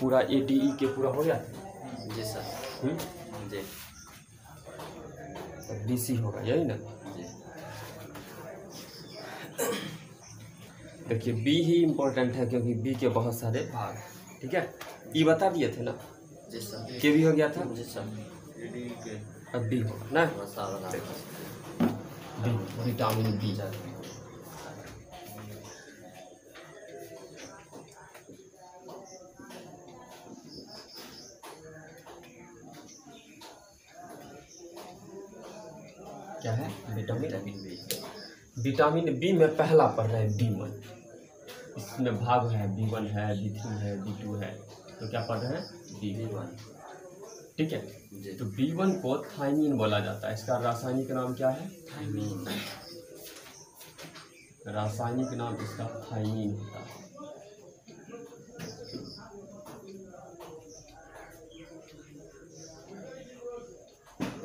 पूरा A D E के पूरा हो गया? जी सर? जी। डी सी होगा यही ना? देखिए बी ही इम्पोर्टेंट है क्योंकि बी के बहुत सारे भाग ठीक है? ई बता दिए थे ना? जी सर। के भी हो गया था? जी सर। अब बी होगा ना? B vitamin B vitamin B. Vitamin B में पहला पढ़ रहा हैं बी वन। इसमें भाग है बी वन है बी थ्री है बी टू है। तो क्या पढ़ रहे हैं? B B one. ठीक है? जी। तो बी वन को थाइमिन बोला जाता है। इसका रासायनिक नाम क्या है? थायमीन रासायनिक नाम इसका थाइमिन होता है।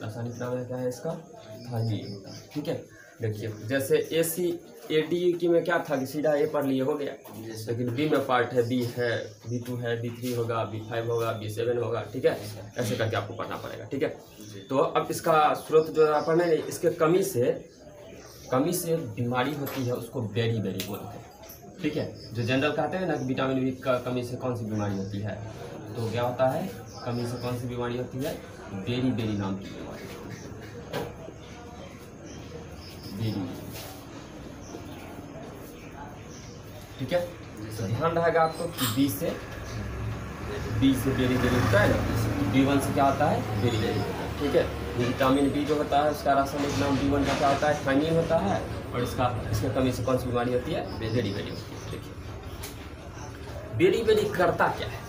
रासायनिक नाम क्या है इसका? होता है ठीक है? देखिए जैसे ए सी ए डी की में क्या था कि सीधा ए पढ़ लिए हो गया। लेकिन बी में पार्ट है बी है बी टू है बी थ्री होगा बी फाइव होगा बी सेवन होगा ठीक है? ऐसे करके आपको पढ़ना पड़ेगा ठीक है? तो अब इसका स्रोत जो है पढ़ने नहीं इसके कमी से कमी से बीमारी होती है उसको बेरी बेरी बोलते हैं ठीक है? जो जनरल कहते हैं ना कि विटामिन बी का कमी से कौन सी बीमारी होती है तो क्या होता है? कमी से कौन सी बीमारी होती है? बेरी बेरी नाम की बीमारी। होती ठीक है? तो ध्यान रहेगा आपको कि बी से बी से बेरी बेरी होता है ना? बी वन से क्या होता है? बेरी बेरी ठीक है? विटामिन बी जो होता है, उसका रासायनिक नाम बी वन का क्या होता है? थाइमिन होता है और इसका इसके कमी से कौन सी बीमारी होती है? बेरी बेरी होती है। देखिए। बेरी बेरी करता क्या है?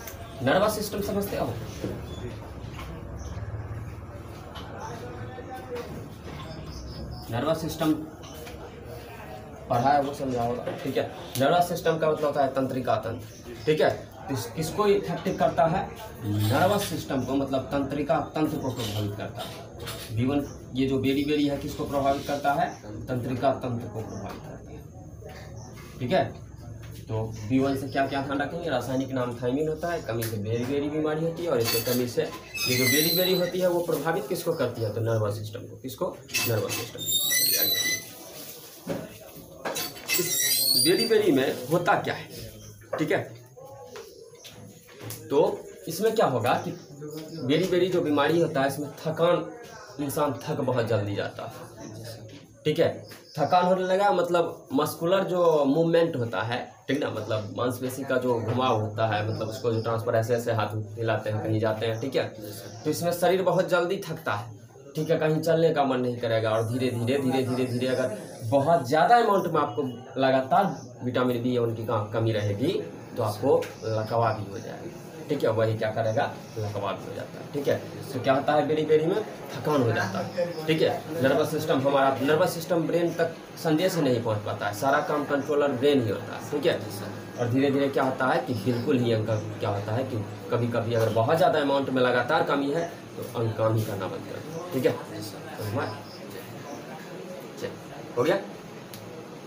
नर्वस सिस्टम समझते हो? नर्वस सिस्टम पढ़ा है वो समझा होगा, ठीक है? नर्वस सिस्टम का मतलब होता है तंत्रिका तंत्र, ठीक है? किसको इफ़ेक्टिव करता है? नर्वस सिस्टम को मतलब तंत्रिका तंत्र को प्रभावित करता है। जीवन, ये जो बेरी बेरी है, किसको प्रभावित करता है? तंत्रिका तंत्र को प्रभावित करता है। ठीक है? तो बी वन से क्या क्या ध्यान रखेंगे? रासायनिक नाम थाइमिन होता है, कमी से बेरी बेरी बीमारी होती है, और इसके कमी से ये जो बेरी बेरी होती है, वो प्रभावित किसको करती है? तो नर्वस सिस्टम को। किसको? नर्वस सिस्टम बेरी बेरी में होता क्या है? ठीक है? तो इसमें क्या होगा कि बेरी बेरी जो बीमारी होता है, इसमें थकान, इंसान थक बहुत जल्दी जाता है। ठीक है? थकान होने लगा मतलब मस्कुलर जो मूवमेंट होता है ठीक ना? मतलब मांसपेशी का जो घुमाव होता है मतलब उसको जो ट्रांसफ़र ऐसे ऐसे हाथ हिलाते हैं कहीं जाते हैं ठीक है? तो इसमें शरीर बहुत जल्दी थकता है ठीक है? कहीं चलने का मन नहीं करेगा और धीरे धीरे धीरे धीरे धीरे अगर बहुत ज़्यादा अमाउंट में आपको लगातार विटामिन बी या उनकी कमी रहेगी तो आपको लकवा भी हो जाएगा। ठीक है, वही क्या करेगा? लकवा भी हो जाता है, ठीक है? तो क्या होता है बेरी बेरी में थकान हो जाता है, ठीक है? नर्वस सिस्टम हमारा नर्वस सिस्टम ब्रेन तक संदेश नहीं पहुँच पाता है, सारा काम कंट्रोलर ब्रेन ही होता है, ठीक है? और धीरे धीरे क्या होता है कि बिल्कुल ही अंक, क्या होता है कि कभी कभी अगर बहुत ज़्यादा अमाउंट में लगातार कमी है तो अंक काम ही करना बंद कर ठीक है? हो गया?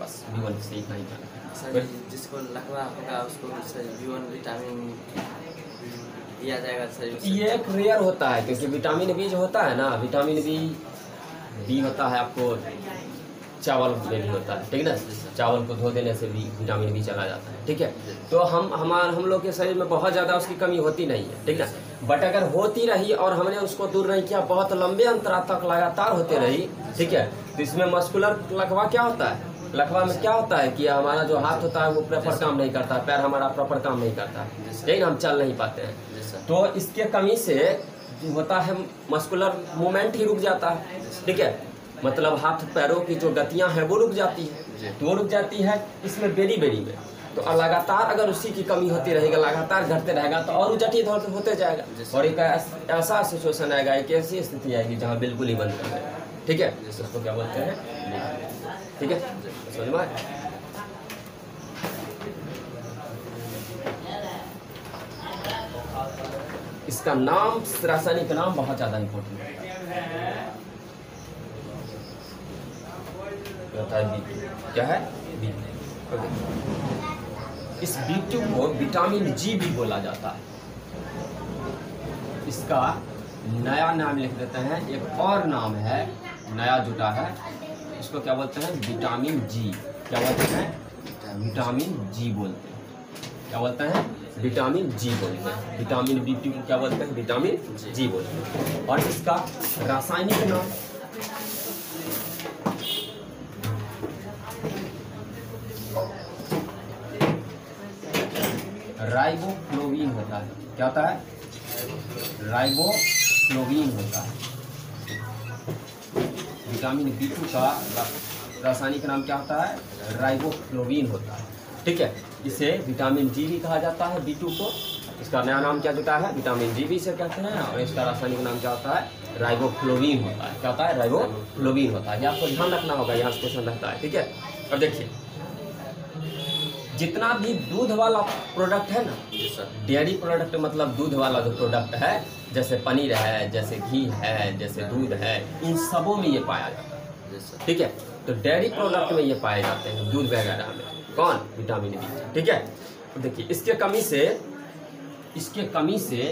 बस जीवन से इतना ही जिसको लकवा होगा, उसको विटामिन दिया जाएगा ये एक रेयर होता है क्योंकि विटामिन बी जो होता है ना विटामिन बी बी होता है आपको चावल में भी होता है ठीक है ना? चावल को धो देने से भी विटामिन बी चला जाता है ठीक है? तो हम हमारे हम लोग के शरीर में बहुत ज़्यादा उसकी कमी होती नहीं है ठीक है बट अगर होती रही और हमने उसको दूर नहीं किया बहुत लंबे अंतराल तक लगातार होते रही ठीक है? तो इसमें मस्कुलर लकवा क्या होता है? लकवा में क्या होता है कि हमारा जो हाथ होता है वो प्रॉपर काम नहीं करता पैर हमारा प्रॉपर काम नहीं करता। है हम चल नहीं पाते हैं। तो इसके कमी से होता है मस्कुलर मूवमेंट ही रुक जाता है। ठीक है? मतलब हाथ पैरों की जो गतियाँ हैं वो रुक जाती है। तो वो रुक जाती है इसमें बेरी बेरी में। तो लगातार अगर उसी की कमी होती रहेगी लगातार घटते रहेगा तो और जटिल होते होते जाएगा। और एक ऐस- सिचुएशन आएगा एक ऐसी स्थिति आएगी जहाँ बिल्कुल ही बंद कर देगा ठीक है। उसको क्या बोलते हैं? ठीक है? इसका नाम, रासायनिक नाम बहुत ज़्यादा इम्पोर्टेंट है। क्या है? बी इस बी को विटामिन जी भी बोला जाता है। इसका नया नाम लिख देते हैं। एक और नाम है, नया जुटा है। इसको क्या बोलते हैं? विटामिन जी क्या बोलते हैं? विटामिन जी बोलते हैं। क्या बोलते हैं? विटामिन जी बोलते हैं। विटामिन बी टू क्या बोलते हैं? विटामिन जी बोलते हैं। और इसका रासायनिक नाम? राइबोफ्लोविन होता है। क्या होता है? राइबोफ्लोविन होता है। विटामिन बी टू का रासायनिक नाम क्या होता है? राइबोफ्लोविन होता है। ठीक है? इसे विटामिन जी भी कहा जाता है, बी टू को। इसका नया नाम क्या देता है? विटामिन जी भी इसे कहते हैं, और इसका रासायनिक नाम क्या होता है? राइबोफ्लोविन होता है। क्या होता है? राइबोफ्लोविन होता है। ये आपको ध्यान रखना होगा, यहाँ से क्वेश्चन रहता है। ठीक है? अब देखिए जितना भी दूध वाला प्रोडक्ट है ना डेयरी प्रोडक्ट मतलब दूध वाला जो प्रोडक्ट है जैसे पनीर है जैसे घी है जैसे दूध है इन सबों में ये पाया जाता है। ठीक है? तो डेयरी प्रोडक्ट में ये पाए जाते हैं दूध वगैरह में। कौन? विटामिन बी ठीक है? तो देखिए इसके कमी से इसके कमी से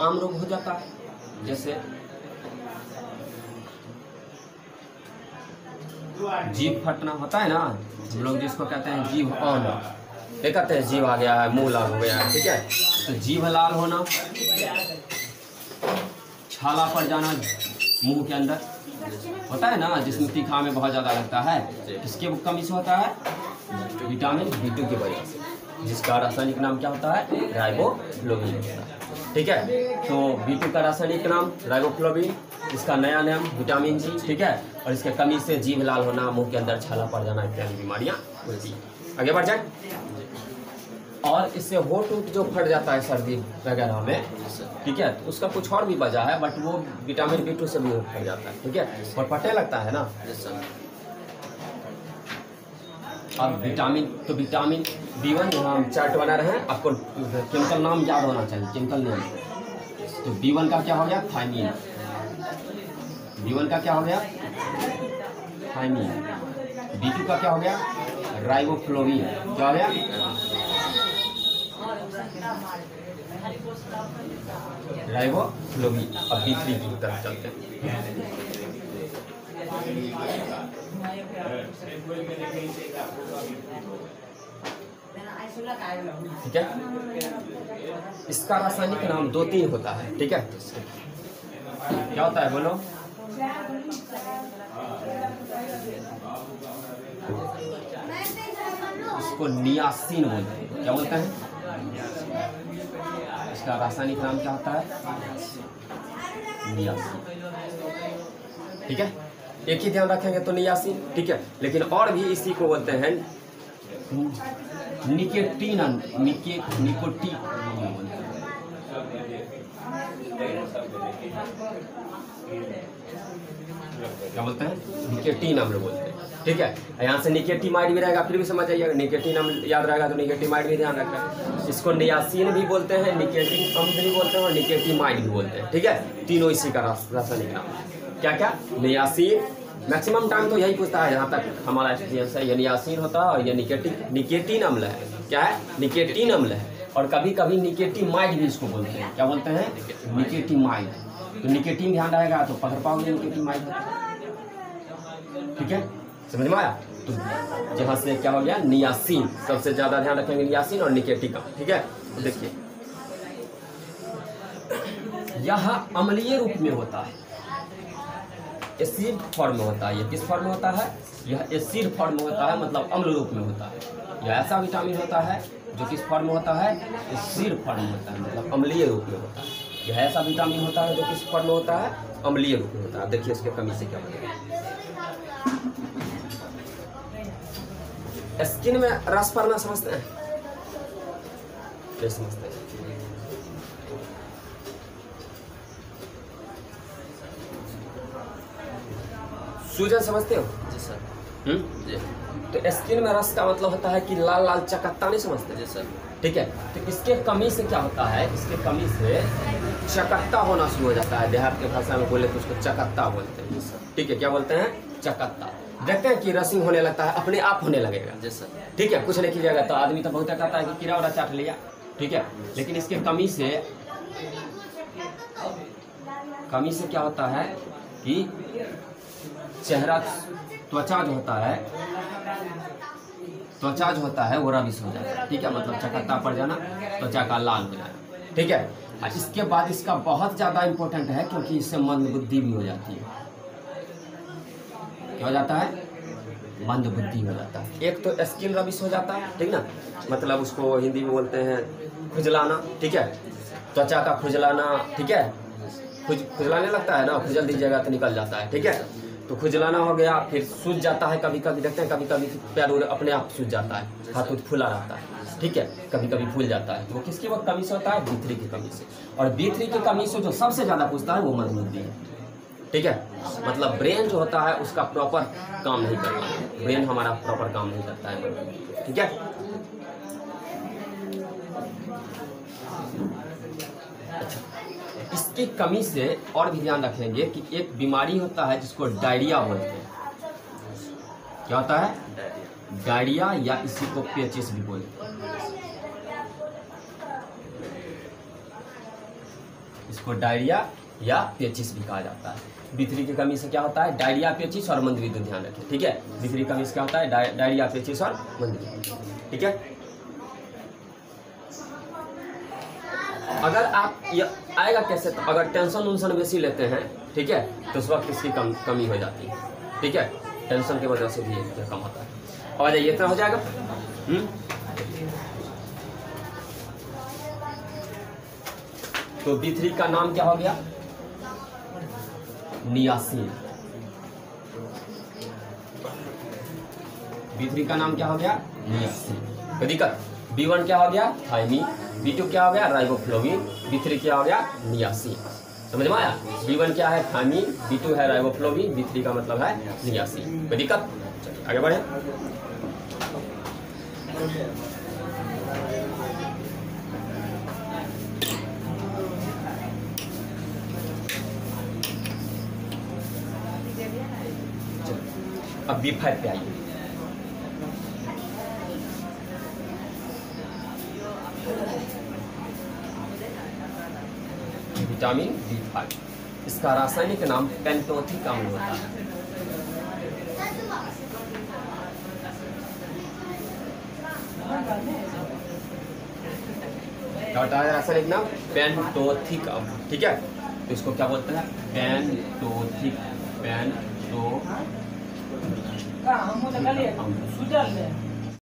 आम रोग हो जाता है। जैसे जीभ फटना होता है ना? हम लोग जिसको कहते हैं जीभ ऑन। ये कहते हैं जीभ आ गया है मुँह लाल हो गया है ठीक है? तो जीभ लाल होना, छाला पड़ जाना मुँह के अंदर, होता है ना? जिसमें तीखा में बहुत ज़्यादा लगता है, किसके कमी से होता है? विटामिन बी टू की वजह से। जिसका रासायनिक नाम क्या होता है? राइबोफ्लोविन होता है। ठीक है? तो बी टू का रासायनिक नाम राइबोफ्लोविन इसका नया नाम, विटामिन जी ठीक है? और इसके कमी से जीभ लाल होना, मुँह के अंदर छाला पड़ जाना, इत्यादि बीमारियाँ होती हैं आगे बढ़ जाए। और इससे होठ उठ जो फट जाता है सर्दी वगैरह में, ठीक है? तो उसका कुछ और भी वजह है बट वो विटामिन बी टू से भी फट जाता है, ठीक है? और फटने लगता है ना? अब विटामिन तो विटामिन बी वन यहाँ हम चार्ट बना रहे हैं, आपको केमिकल नाम याद होना चाहिए केमिकल नेम। तो बी वन का क्या हो गया? थाइमीन बी वन का क्या हो गया? थाइमीन बी टू का क्या हो गया? राइबोफ्लोविन क्या हो गया? राइबोफ्लोविन अब बी थ्री की तरफ़ चलते हैं। ठीक है? इसका रासायनिक नाम दो तीन होता है, ठीक है? क्या होता है? बोलो। इसको नियासिन बोलते हैं। क्या बोलते हैं? इसका रासायनिक नाम क्या होता है? नियासिन। ठीक है? एक ही ध्यान रखेंगे तो नियासिन ठीक है? लेकिन और भी इसी को बोलते हैं निकेटीन, निके, निकोटी। क्या बोलते हैं? निकेटीन हम लोग बोलते हैं, ठीक है? यहाँ से निकेटीमाइड भी रहेगा, फिर भी समझ जाइएगा निकेटीन हम याद रहेगा तो निकेटी माइड भी ध्यान रखना इसको नियासीन भी बोलते हैं, निकेटिन अम्ल भी बोलते हैं और निकेटीमाइड भी बोलते हैं, ठीक है? तीनों इसी का रास- रासायनिक नाम है। क्या क्या नियासिन मैक्सिमम टाइम तो यही पूछता है जहाँ तक हमारा एक्सपीरियंस है, ये नियासिन होता है और ये निकेटिन निकेटिन अम्ल है। क्या है? निकेटिन अम्ल है। और कभी कभी निकेटीमाइड भी इसको बोलते हैं। क्या बोलते हैं? निकेटीमाइड। तो निकेटीन ध्यान रहेगा तो पकड़ पाओगे निकेटीमाइड। ठीक है? समझ में आया? तो जहाँ से क्या हो गया? नियासीन। सबसे ज़्यादा ध्यान रखेंगे नियासीन और निकेटिका ठीक है? देखिए। यह अम्लीय रूप में होता है। एसिड फॉर्म में होता है। ये किस फॉर्म में होता है? यह एसिड फॉर्म में होता है मतलब अम्ल रूप में होता है। यह ऐसा विटामिन होता है, जो किस फॉर्म में होता है? एसिड फॉर्म में होता है मतलब अम्लीय रूप में होता है। यह ऐसा विटामिन होता है, जो किस फॉर्म में होता है? अम्लीय रूप में होता है। देखिए इसके कमी से क्या बनेगा। स्किन में रस पड़ना समझते हैं? समझते हैं। सूजन समझते हो? जी सर। हम्म? जी। तो स्किन में रस का मतलब होता है कि लाल लाल चकत्ता नहीं समझते? जी सर। ठीक है? तो इसके कमी से क्या होता है? इसके कमी से चकत्ता होना शुरू हो जाता है। देहात के भाषा में बोले तो उसको चकत्ता बोलते हैं। ठीक है? क्या बोलते हैं? चकत्ता। देखते हैं कि रसिंग होने लगता है अपने आप होने लगेगा। जी सर। ठीक है? कुछ नहीं कीजिएगा तो आदमी तो बहुत कहता है कि कीड़ा उड़ा चाट लिया। ठीक है? लेकिन इसके कमी से कमी से क्या होता है? कि चेहरा त्वचा जो होता है, त्वचा जो होता है वो रविश हो जाता है। ठीक है? मतलब चकत्ता पड़ जाना, त्वचा का लाल हो जाना। ठीक है? इसके बाद इसका बहुत ज़्यादा इम्पोर्टेंट है क्योंकि इससे मंद बुद्धि भी हो जाती है। क्या हो जाता है? मंद बुद्धि हो जाता है। एक तो स्किन रविश हो जाता है, ठीक ना? मतलब उसको हिंदी में बोलते हैं खुजलाना, ठीक है? त्वचा का खुजलाना, ठीक है? खुज खुजलाने लगता है ना, खुजल दीजिएगा तो निकल जाता है, ठीक है? तो खुजलाना हो गया, फिर सूज जाता है कभी कभी देखते हैं कभी कभी पैर अपने आप सूज जाता है, हाथ उथ फूला रहता है, ठीक है? कभी कभी फूल जाता है तो वो किसकी वो कमी से होता है? बीथरी की कमी से। और बीथरी की कमी से जो सबसे ज़्यादा पूछता है, वो मंदबुद्धि है, ठीक है? मतलब ब्रेन जो होता है, उसका प्रॉपर काम नहीं करता, ब्रेन हमारा प्रॉपर काम नहीं करता है, ठीक है? इसकी कमी से और भी ध्यान रखेंगे कि एक बीमारी होता है जिसको डायरिया बोलते हैं। क्या होता है? डायरिया या इसी को पेचिस भी बोलते हैं। इसको डायरिया या पेचिस भी कहा जाता है। बिथरी की कमी से क्या होता है? डायरिया, पेचिस और मंदविद्युत ध्यान रखें। ठीक है? बिथरी कमी से क्या होता है? डायरिया, पेचिस और मंदविद्युत ठीक है? अगर आप ये आएगा कैसे तो अगर टेंशन उन्सन बेसी लेते हैं, ठीक है तो उस वक्त इसकी कम, कमी हो जाती है, ठीक है टेंशन की वजह से भी ये कम होता है। और जाइए इतना हो जाएगा? हम्म? तो बी थ्री का नाम क्या हो गया? नियासिन। बी थ्री का नाम क्या हो गया? नियासिन। कोई दिक्कत? बी वन क्या हो गया? थाइमी बी टू क्या हो गया? राइबोफ्लोविन बी थ्री क्या हो गया? नियासिन समझ में आया? बी वन क्या है? थाइमी बी टू है राइबोफ्लोविन बी थ्री का मतलब है नियासिन कोई दिक्कत? आगे बढ़े। अब बी फाइव पे आइए। विटामिन बी फाइव इसका रासायनिक नाम पेंटोथिक अम्ल होता है। क्या होता है रासायनिक नाम पेंटोथिक अम्ल ठीक है? तो इसको क्या बोलते हैं? पेंटोथिक पेंटो अम्ल